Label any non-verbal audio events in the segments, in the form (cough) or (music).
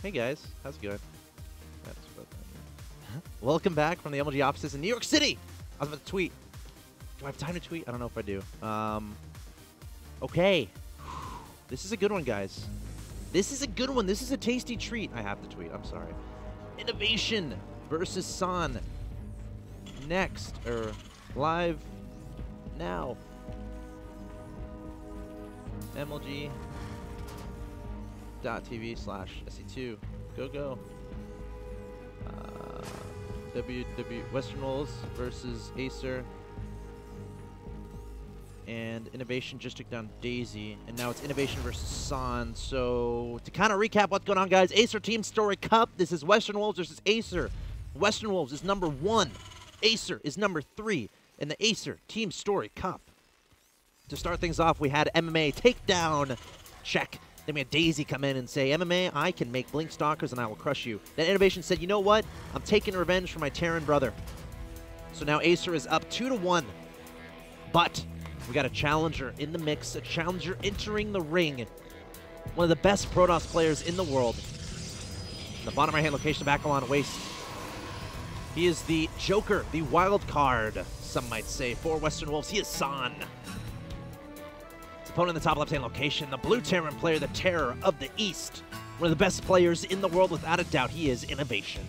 Hey guys, how's it going? That's what Welcome back from the MLG offices in New York City. I was about to tweet. Do I have time to tweet? I don't know if I do. Um, okay. This is a good one, guys. This is a good one. This is a tasty treat. I have to tweet. I'm sorry. Innovation versus San. Next, or live now. MLG TV slash SC2. Go go. Uh, WW Western Wolves versus Acer. And Innovation just took down Dayshi. And now it's Innovation versus San. So to kind of recap what's going on, guys, Acer Team Story Cup. This is Western Wolves versus Acer. Western Wolves is number one. Acer is number three in the Acer Team Story Cup. To start things off, we had MMA takedown. Check. Then we had Dayshi come in and say, MMA, I can make Blink Stalkers and I will crush you. Then Innovation said, you know what? I'm taking revenge for my Terran brother. So now Acer is up 2 to one. But we got a challenger in the mix, a challenger entering the ring. One of the best Protoss players in the world. In the bottom right hand location, Bacalon Waste. He is the Joker, the wild card, some might say, for Western Wolves. He is San. Opponent in the top left-hand location, the blue Terran player, the terror of the East. One of the best players in the world, without a doubt. He is Innovation.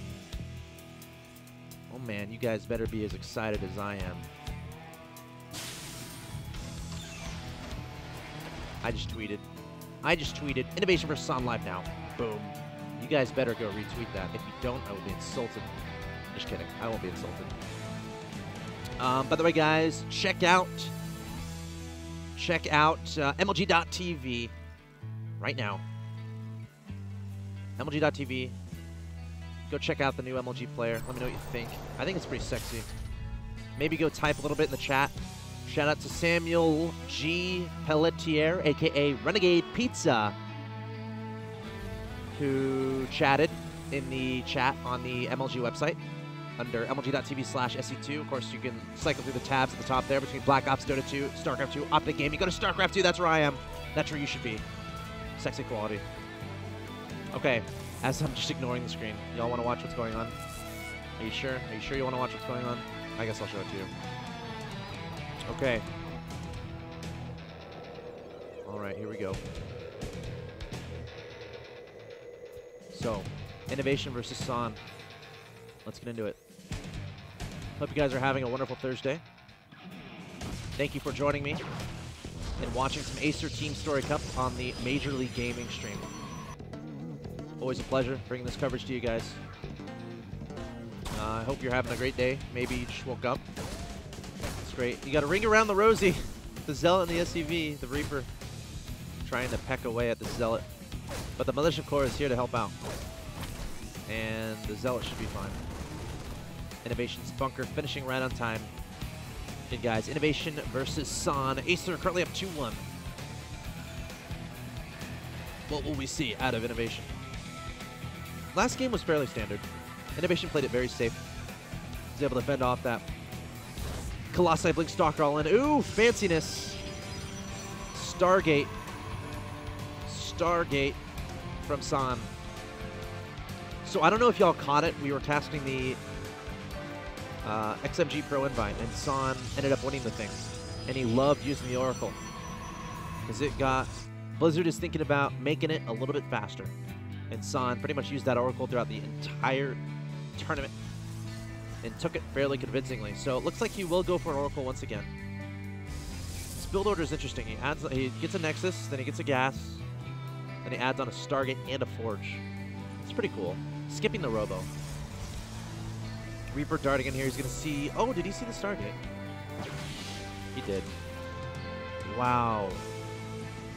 Oh man, you guys better be as excited as I am. I just tweeted. I just tweeted. Innovation versus San live now. Boom. You guys better go retweet that. If you don't, I will be insulted. Just kidding. I won't be insulted. Um, by the way, guys, check out check out uh, MLG.tv right now. MLG.tv. Go check out the new MLG player. Let me know what you think. I think it's pretty sexy. Maybe go type a little bit in the chat. Shout out to Samuel G. Pelletier, aka Renegade Pizza, who chatted in the chat on the MLG website under mlg.tv slash SC2. Of course, you can cycle through the tabs at the top there between Black Ops, Dota 2, StarCraft 2, Optic Game. You go to StarCraft 2, that's where I am. That's where you should be. Sexy quality. Okay, as I'm just ignoring the screen, y'all want to watch what's going on? Are you sure? Are you sure you want to watch what's going on? I guess I'll show it to you. Okay. All right, here we go. So, Innovation versus San. Let's get into it. Hope you guys are having a wonderful Thursday. Thank you for joining me and watching some Acer Team Story Cup on the Major League Gaming stream. Always a pleasure bringing this coverage to you guys. Uh, I hope you're having a great day. Maybe you just woke up. It's great. You got a ring around the Rosie. (laughs) The Zealot and the SCV, the Reaper, trying to peck away at the Zealot. But the Militia Corps is here to help out. And the Zealot should be fine. Innovation's Bunker finishing right on time. Good guys. Innovation versus San. Acer currently up 2-1. What will we see out of Innovation? Last game was fairly standard. Innovation played it very safe. Was able to fend off that Colossi Blink Stalker all in. Ooh, fanciness. Stargate. Stargate from San. So I don't know if y'all caught it. We were casting the uh, XMG Pro Invite, and San ended up winning the thing. And he loved using the Oracle. Because it got... Blizzard is thinking about making it a little bit faster. And San pretty much used that Oracle throughout the entire tournament. And took it fairly convincingly. So it looks like he will go for an Oracle once again. This build order is interesting. He adds, he gets a Nexus, then he gets a Gas, then he adds on a Stargate and a Forge. It's pretty cool. Skipping the Robo. Reaper darting in here. He's going to see... Oh, did he see the Stargate? He did. Wow.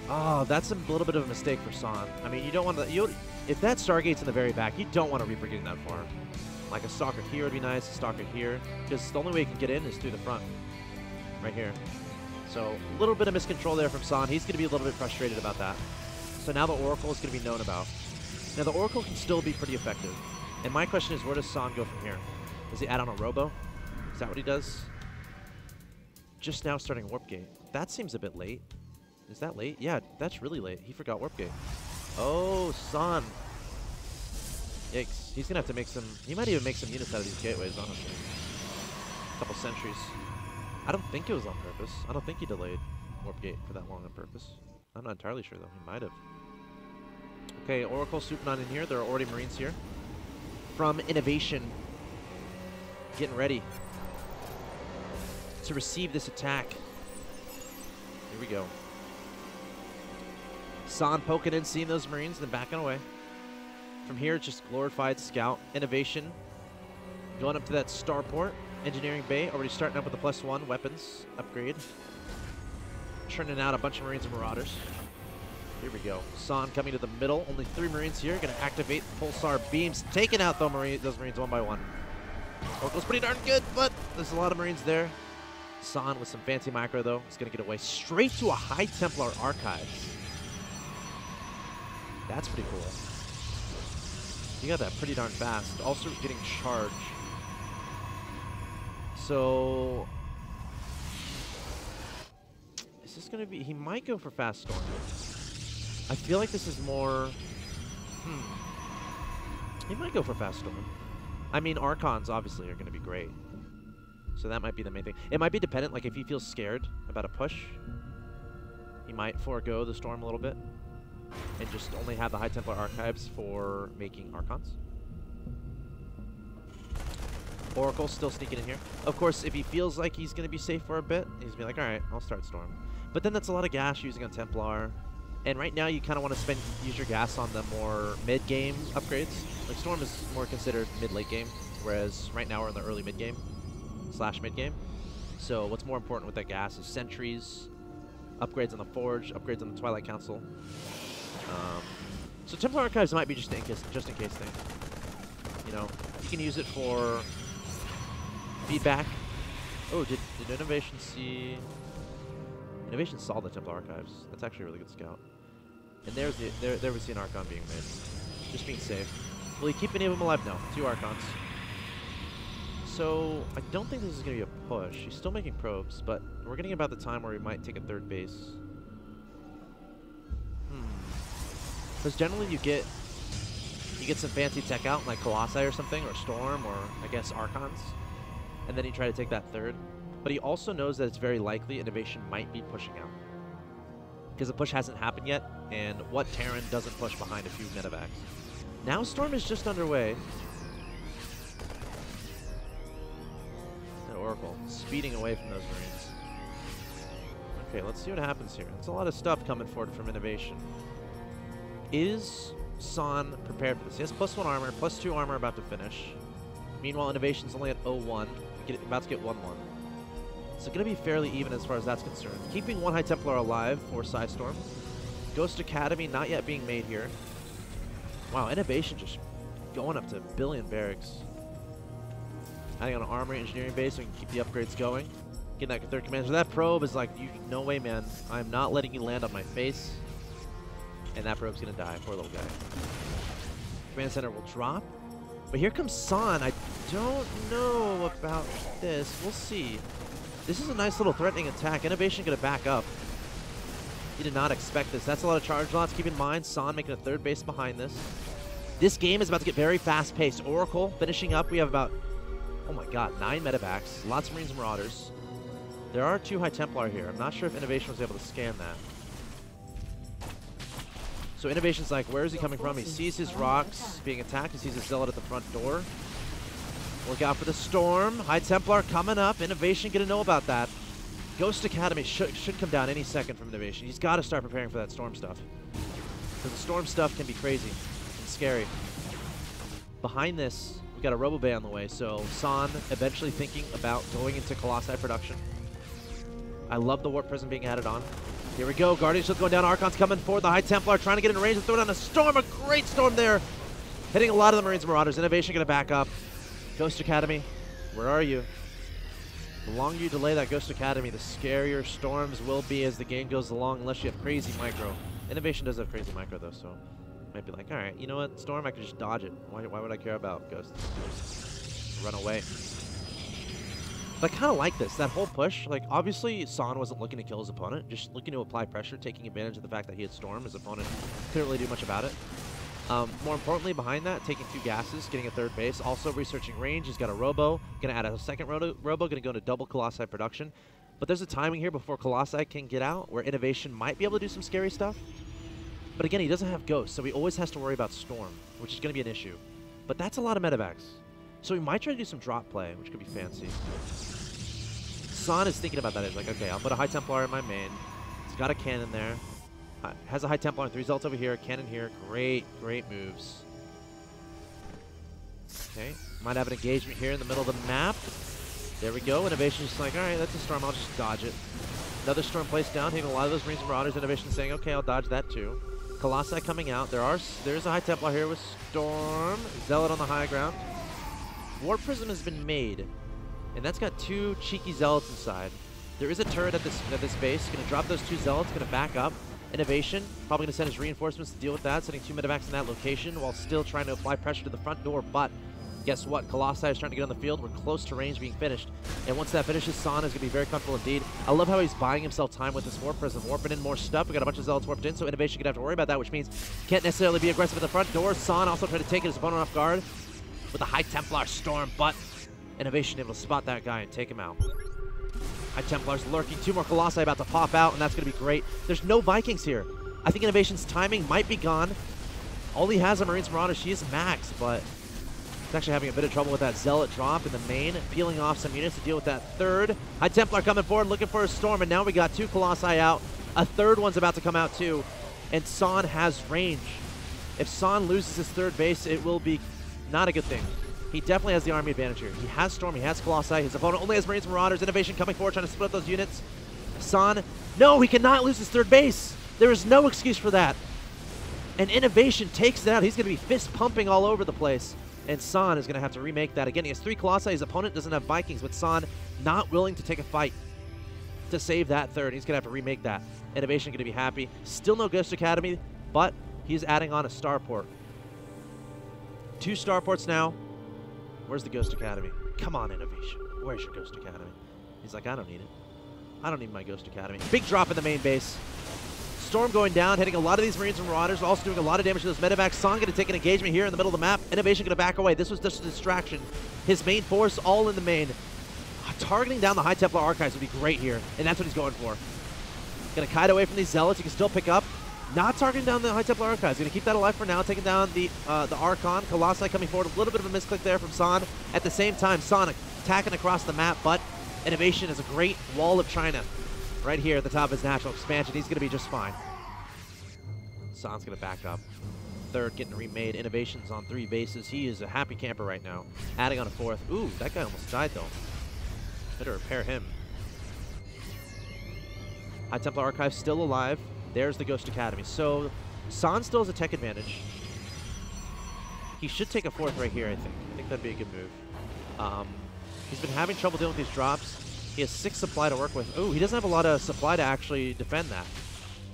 Oh, that's a little bit of a mistake for San. I mean, you don't want to... You, if that Stargate's in the very back, you don't want a Reaper getting that far. Like a Stalker here would be nice, a Stalker here. Because the only way you can get in is through the front. Right here. So, a little bit of miscontrol there from San. He's going to be a little bit frustrated about that. So now the Oracle is going to be known about. Now, the Oracle can still be pretty effective. And my question is, where does San go from here? Does he add on a Robo? Is that what he does? Just now starting Warp Gate. That seems a bit late. Is that late? Yeah, that's really late. He forgot Warp Gate. Oh, son. Yikes. He's going to have to make some... He might even make some units out of these gateways, honestly. A couple sentries. I don't think it was on purpose. I don't think he delayed Warp Gate for that long on purpose. I'm not entirely sure, though. He might have. Okay, Oracle on in here. There are already Marines here. From Innovation. Getting ready to receive this attack. Here we go. San poking in, seeing those Marines, then backing away. From here, just glorified scout innovation. Going up to that starport. Engineering bay, already starting up with the plus one weapons upgrade. Churning out a bunch of Marines and Marauders. Here we go. San coming to the middle. Only three Marines here. Going to activate Pulsar beams. Taking out those Marines, those Marines one by one. Oracle's pretty darn good, but there's a lot of Marines there. San with some fancy micro, though, is going to get away straight to a High Templar Archives. That's pretty cool. He got that pretty darn fast. Also getting charge. So... Is this going to be... He might go for Fast Storm. I feel like this is more... Hmm. He might go for Fast Storm. I mean, Archons obviously are going to be great. So that might be the main thing. It might be dependent, like if he feels scared about a push, he might forego the Storm a little bit and just only have the High Templar Archives for making Archons. Oracle still sneaking in here. Of course, if he feels like he's going to be safe for a bit, he's going to be like, all right, I'll start Storm. But then that's a lot of gas using on Templar. And right now, you kind of want to spend use your gas on the more mid-game upgrades. Like Storm is more considered mid-late game, whereas right now we're in the early mid-game slash mid-game. So what's more important with that gas is sentries, upgrades on the Forge, upgrades on the Twilight Council. Um, so Templar Archives might be just in case, just in case thing. You know, you can use it for feedback. Oh, did, did Innovation see... Innovation saw the Templar Archives. That's actually a really good scout. And there's the, there, there we see an Archon being made. Just being safe. Will he keep any of them alive? No. Two Archons. So, I don't think this is going to be a push. He's still making probes, but we're getting about the time where he might take a third base. Hmm. Because generally you get you get some fancy tech out, like Colossi or something, or Storm, or I guess Archons, and then you try to take that third. But he also knows that it's very likely Innovation might be pushing out. Because the push hasn't happened yet, and what Terran doesn't push behind a few medevacs? Now Storm is just underway. That Oracle, speeding away from those Marines. Okay, let's see what happens here. It's a lot of stuff coming forward from Innovation. Is San prepared for this? He has plus one armor, plus two armor about to finish. Meanwhile, Innovation's only at 0-1, about to get 1-1. So going to be fairly even as far as that's concerned. Keeping one High Templar alive for Storm. Ghost Academy not yet being made here. Wow, Innovation just going up to a billion barracks. Adding on an armory engineering base so we can keep the upgrades going. Getting that third commander. That probe is like, you, no way, man. I'm not letting you land on my face. And that probe's going to die. Poor little guy. Command center will drop. But here comes San. I don't know about this. We'll see. This is a nice little threatening attack. Innovation going to back up. He did not expect this. That's a lot of charge lots. Keep in mind, San making a third base behind this. This game is about to get very fast-paced. Oracle finishing up. We have about Oh my god, nine medevacs, lots of Marines and Marauders. There are two High Templar here. I'm not sure if Innovation was able to scan that. So Innovation's like, where is he coming from? He sees his rocks being attacked. He sees his Zealot at the front door. Look out for the storm. High Templar coming up. Innovation gonna know about that. Ghost Academy should, should come down any second from Innovation. He's got to start preparing for that storm stuff. Because the storm stuff can be crazy and scary. Behind this, We've got a Robo Bay on the way, so San eventually thinking about going into Colossi production. I love the Warp Prism being added on. Here we go. Guardian Shield going down. Archon's coming forward. The High Templar trying to get in range and throw down a storm. A great storm there. Hitting a lot of the Marines and Marauders. Innovation going to back up. Ghost Academy, where are you? The longer you delay that Ghost Academy, the scarier storms will be as the game goes along, unless you have crazy micro. Innovation does have crazy micro, though, so might be like, all right, you know what, Storm, I could just dodge it. Why, why would I care about Ghost? Run away. But I kind of like this, that whole push. Like, obviously, San wasn't looking to kill his opponent, just looking to apply pressure, taking advantage of the fact that he had Storm. His opponent couldn't really do much about it. Um, more importantly, behind that, taking two gases, getting a third base. Also researching range. He's got a Robo. Going to add a second Robo. Robo going to go into double Colossi production. But there's a timing here before Colossi can get out where Innovation might be able to do some scary stuff. But again, he doesn't have Ghost, so he always has to worry about Storm, which is going to be an issue. But that's a lot of medevacs. So he might try to do some drop play, which could be fancy. San is thinking about that. He's like, okay, I'll put a High Templar in my main. He's got a cannon there. Has a High Templar and three results over here, cannon here. Great, great moves. Okay, might have an engagement here in the middle of the map. There we go. Innovation's just like, all right, that's a storm. I'll just dodge it. Another storm placed down, hitting a lot of those Marines and Marauders. Innovation saying, okay, I'll dodge that too. Colossi coming out. There are there's a High Templar here with Storm. Zealot on the high ground. Warp Prism has been made, and that's got two cheeky Zealots inside. There is a turret at this at this base. Going to drop those two Zealots. Going to back up. Innovation probably going to send his reinforcements to deal with that, sending two medevacs in that location while still trying to apply pressure to the front door. But guess what? Colossi is trying to get on the field. We're close to range being finished. And once that finishes, San is going to be very comfortable indeed. I love how he's buying himself time with this Warp Prism, warping in more stuff. We got a bunch of Zealots warped in, so Innovation going to have to worry about that, which means can't necessarily be aggressive at the front door. San also trying to take his opponent off guard with a High Templar Storm, but Innovation able to spot that guy and take him out. High Templar's lurking. Two more Colossi about to pop out, and that's going to be great. There's no Vikings here. I think Innovation's timing might be gone. All he has are Marines Marauders. She is max, but He's actually having a bit of trouble with that Zealot drop in the main, peeling off some units to deal with that third. High Templar coming forward, looking for a storm, and now we got two Colossi out. A third one's about to come out too, and San has range. If San loses his third base, it will be not a good thing. He definitely has the army advantage here. He has Storm, he has Colossi. His opponent only has Marines Marauders. Innovation coming forward, trying to split up those units. San, no, he cannot lose his third base. There is no excuse for that. And Innovation takes it out. He's going to be fist pumping all over the place. And San is going to have to remake that again. He has three Colossi. His opponent doesn't have Vikings, but San not willing to take a fight to save that third. He's going to have to remake that. Innovation going to be happy. Still no Ghost Academy, but he's adding on a starport. Two starports now. Where's the Ghost Academy? Come on, Innovation. Where's your Ghost Academy? He's like, I don't need it. I don't need my Ghost Academy. Big drop in the main base. Storm going down, hitting a lot of these Marines and Marauders, also doing a lot of damage to those medevacs. San going to take an engagement here in the middle of the map. Innovation going to back away. This was just a distraction. His main force all in the main. Uh, targeting down the High Templar Archives would be great here, and that's what he's going for. Going to kite away from these Zealots. He can still pick up. Not targeting down the High Templar Archives. Going to keep that alive for now, taking down the uh, the Archon. Colossi coming forward. A little bit of a misclick there from San. At the same time, Sonic attacking across the map, but Innovation is a great wall of China right here at the top of his natural expansion. He's going to be just fine. San's going to back up. Third getting remade. Innovations on three bases. He is a happy camper right now. Adding on a fourth. Ooh, that guy almost died, though. Better repair him. High Templar Archive still alive. There's the Ghost Academy. So, San still has a tech advantage. He should take a fourth right here, I think. I think that'd be a good move. Um, he's been having trouble dealing with these drops. He has six supply to work with. Ooh, he doesn't have a lot of supply to actually defend that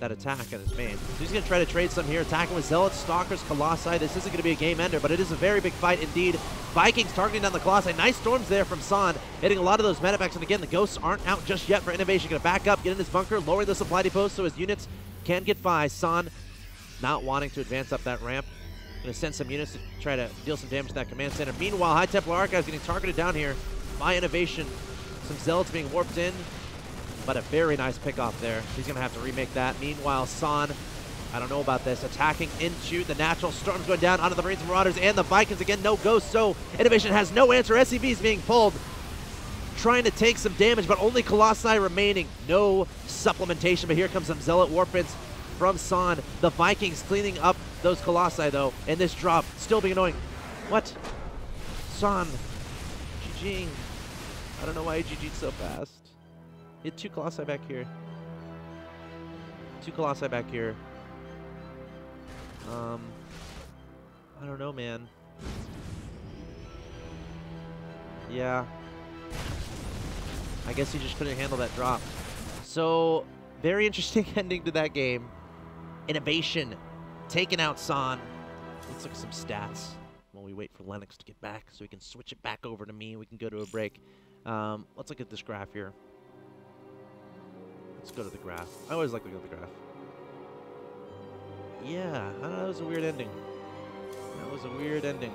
that attack on his main. So he's going to try to trade some here, attacking with Zealots, Stalkers, Colossi. This isn't going to be a game ender, but it is a very big fight indeed. Vikings targeting down the Colossi. Nice storms there from San, hitting a lot of those medevacs. And again, the Ghosts aren't out just yet for Innovation. Going to back up, get in his bunker, lowering the supply depots so his units can get by. San not wanting to advance up that ramp. Going to send some units to try to deal some damage to that command center. Meanwhile, High Templar Archives getting targeted down here by Innovation. Some Zealots being warped in. But a very nice pick off there. He's going to have to remake that. Meanwhile, San, I don't know about this, attacking into the natural storms going down onto the Marines Marauders and the Vikings again. No ghost, so Innovation has no answer. SCV is being pulled. Trying to take some damage, but only Colossi remaining. No supplementation, but here comes some Zealot Warpins from San. The Vikings cleaning up those Colossi, though, and this drop still being annoying. What? San. GG. I don't know why he GG'd so fast. He had two Colossi back here. Two Colossi back here. Um, I don't know, man. Yeah. I guess he just couldn't handle that drop. So, very interesting (laughs) ending to that game. Innovation, taking out San. Let's look at some stats while we wait for Lennox to get back so we can switch it back over to me. We can go to a break. Um, let's look at this graph here. Let's go to the graph. I always like go to the graph. Yeah, I know, that was a weird ending. That was a weird ending.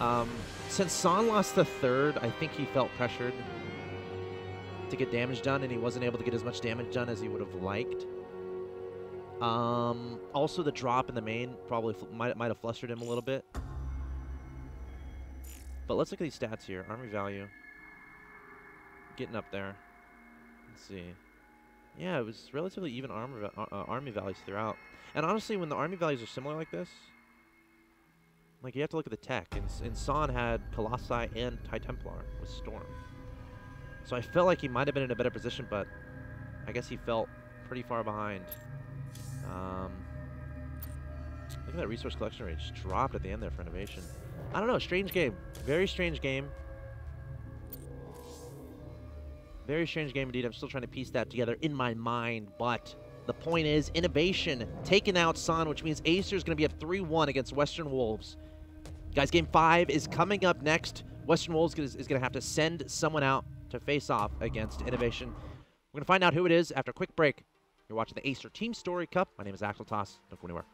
Um, since San lost the third, I think he felt pressured to get damage done, and he wasn't able to get as much damage done as he would have liked. Um, also, the drop in the main probably might, might have flustered him a little bit. But let's look at these stats here. Army value. Getting up there. Let's see. Yeah, it was relatively even armor uh, uh, army values throughout. And honestly, when the army values are similar like this, like you have to look at the tech. And, and San had Colossi and High Templar with Storm. So I felt like he might have been in a better position, but I guess he felt pretty far behind. Um, look at that resource collection rate. Just dropped at the end there for innovation. I don't know. Strange game. Very strange game. Very strange game indeed. I'm still trying to piece that together in my mind, but the point is innovation taking out San, which means Acer is going to be up 3-1 against Western Wolves. Guys, game five is coming up next. Western Wolves is, is going to have to send someone out to face off against Innovation. We're going to find out who it is after a quick break. You're watching the Acer Team Story Cup. My name is Axel Toss. Don't go anywhere.